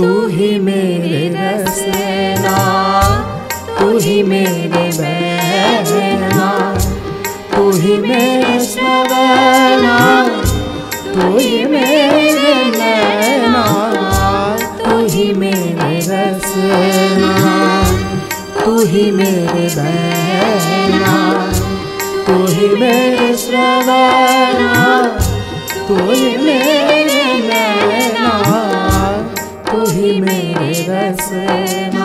तू ही मेरे रसना तू ही मेरे बहना, तू ही मेरे सवना तू ही मेरे नैना, तू ही मेरे रसना तू ही मेरे बहना, तू ही मेरे श्रवना तू ही मेरे मेरे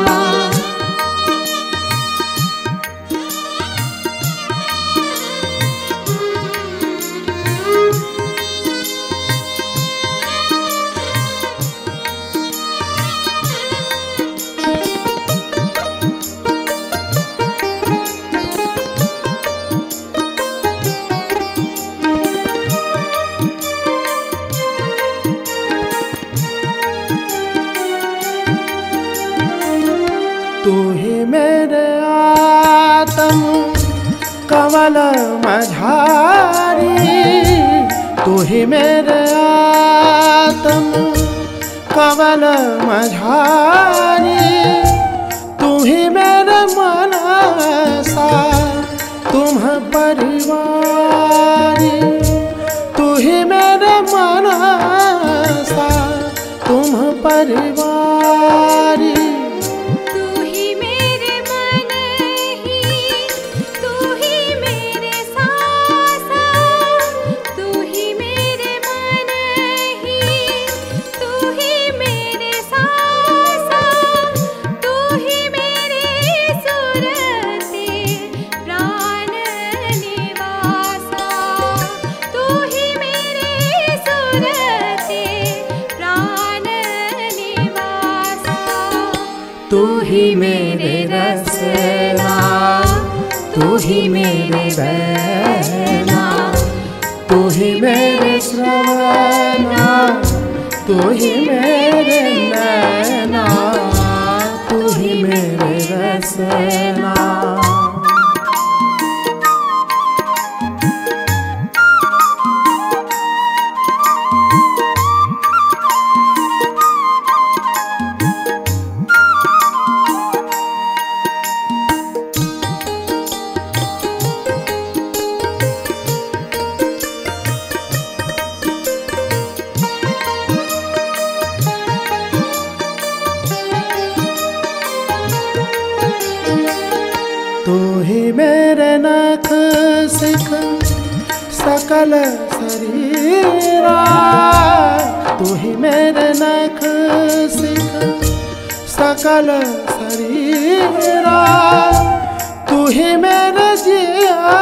कमल मझारी तू ही मेरे आत्म। कमल मझारी तू ही मेरे मनसा तुम परिवारी। तू ही मेरे रसना तू ही मेरे बहना, तू ही मेरे श्रवना तू ही मेरे नैना, तू ही मेरे रसना। सिख सकल शरीरा तू ही मेरे नख सिख सकल शरीरा तू ही मेरे जिया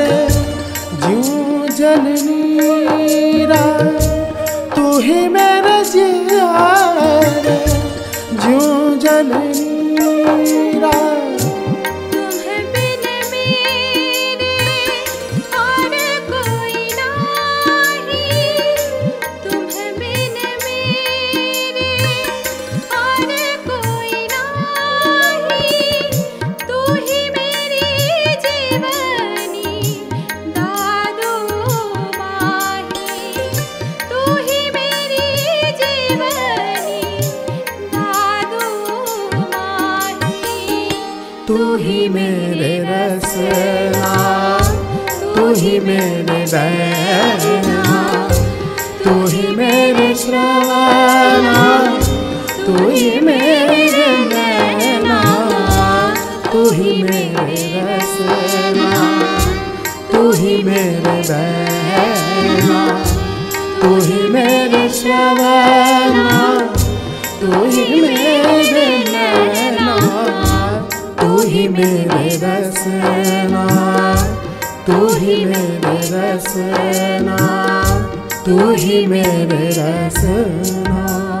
रे जूं जलनीरा तू ही मेरे जिया रे जूं जलनीरा तू ही मेरे रसना, तू ही मेरे बहना, तू ही मेरे श्रवना तू ही मेरे तू ही मेरे रसना, तू ही मेरे बहना, तू ही मेरे श्रवना तू ही मेरे मेरे रसना तू ही मेरे रसना।